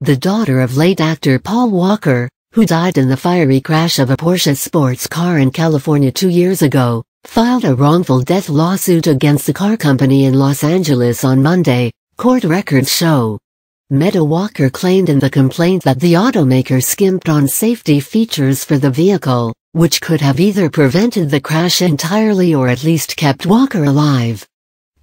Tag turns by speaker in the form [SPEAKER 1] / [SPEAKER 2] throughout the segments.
[SPEAKER 1] the daughter of late actor Paul Walker, who died in the fiery crash of a Porsche sports car in California two years ago, filed a wrongful death lawsuit against the car company in Los Angeles on Monday, court records show. Meadow Walker claimed in the complaint that the automaker skimped on safety features for the vehicle, which could have either prevented the crash entirely or at least kept Walker alive.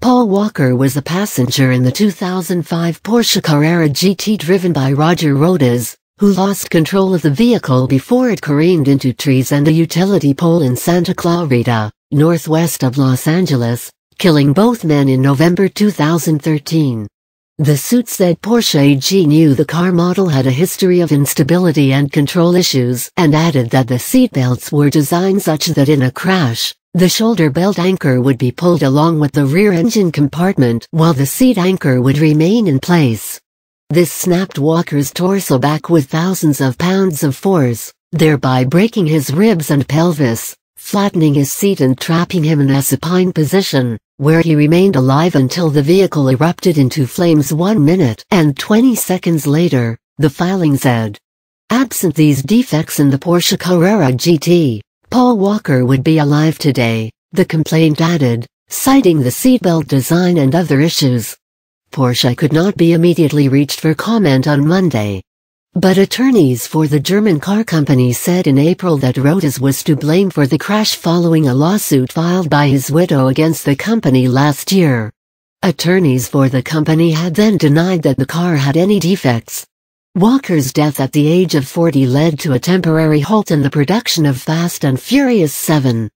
[SPEAKER 1] Paul Walker was a passenger in the 2005 Porsche Carrera GT driven by Roger Rodas, who lost control of the vehicle before it careened into trees and a utility pole in Santa Clarita, northwest of Los Angeles, killing both men in November 2013. The suit said Porsche AG knew the car model had a history of instability and control issues and added that the seatbelts were designed such that in a crash, the shoulder belt anchor would be pulled along with the rear engine compartment while the seat anchor would remain in place. This snapped Walker's torso back with thousands of pounds of force, thereby breaking his ribs and pelvis, flattening his seat and trapping him in a supine position, where he remained alive until the vehicle erupted into flames one minute and 20 seconds later, the filing said. Absent these defects in the Porsche Carrera GT, Paul Walker would be alive today, the complaint added, citing the seatbelt design and other issues. Porsche could not be immediately reached for comment on Monday. But attorneys for the German car company said in April that Rodas was to blame for the crash following a lawsuit filed by his widow against the company last year. Attorneys for the company had then denied that the car had any defects. Walker's death at the age of 40 led to a temporary halt in the production of Fast and Furious 7.